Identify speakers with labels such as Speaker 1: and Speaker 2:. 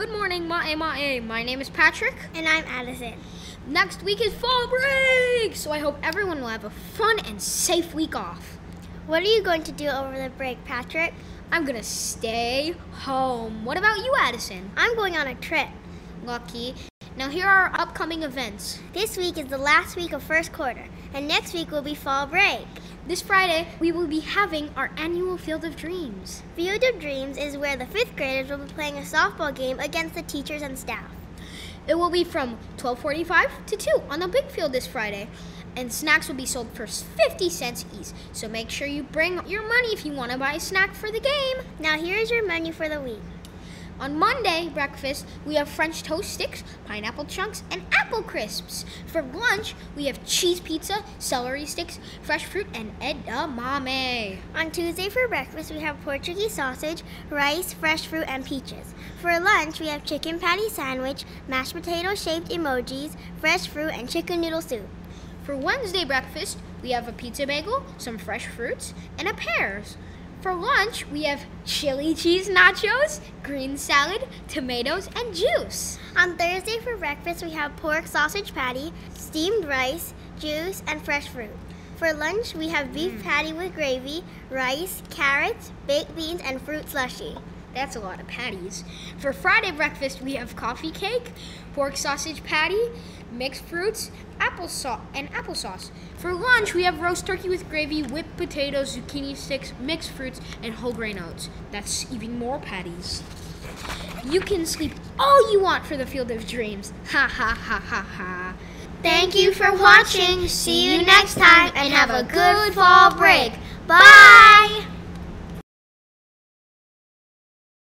Speaker 1: Good morning, Ma'e eh, Ma'e. Eh. My name is Patrick.
Speaker 2: And I'm Addison.
Speaker 1: Next week is fall break, so I hope everyone will have a fun and safe week off.
Speaker 2: What are you going to do over the break, Patrick?
Speaker 1: I'm gonna stay home. What about you, Addison?
Speaker 2: I'm going on a trip.
Speaker 1: Lucky. Now, here are our upcoming events.
Speaker 2: This week is the last week of first quarter, and next week will be fall break.
Speaker 1: This Friday, we will be having our annual Field of Dreams.
Speaker 2: Field of Dreams is where the fifth graders will be playing a softball game against the teachers and staff.
Speaker 1: It will be from 12:45 to 2 on the big field this Friday, and snacks will be sold for 50 cents each. So make sure you bring your money if you want to buy a snack for the game.
Speaker 2: Now here is your menu for the week.
Speaker 1: On Monday breakfast, we have French toast sticks, pineapple chunks, and apple crisps. For lunch, we have cheese pizza, celery sticks, fresh fruit, and edamame.
Speaker 2: On Tuesday for breakfast, we have Portuguese sausage, rice, fresh fruit, and peaches. For lunch, we have chicken patty sandwich, mashed potato shaped emojis, fresh fruit, and chicken noodle soup.
Speaker 1: For Wednesday breakfast, we have a pizza bagel, some fresh fruits, and a pears. For lunch, we have chili cheese nachos, green salad, tomatoes, and juice.
Speaker 2: On Thursday for breakfast, we have pork sausage patty, steamed rice, juice, and fresh fruit. For lunch, we have beef
Speaker 1: Mm.
Speaker 2: patty with gravy, rice, carrots, baked beans, and fruit slushy.
Speaker 1: That's a lot of patties. For Friday breakfast, we have coffee cake, pork sausage patty, mixed fruits, applesauce, and applesauce. For lunch, we have roast turkey with gravy, whipped potatoes, zucchini sticks, mixed fruits, and whole grain oats. That's even more patties. You can sleep all you want for the Field of Dreams. Ha ha ha ha ha.
Speaker 2: Thank you for watching. See you next time and have a good fall break. Bye!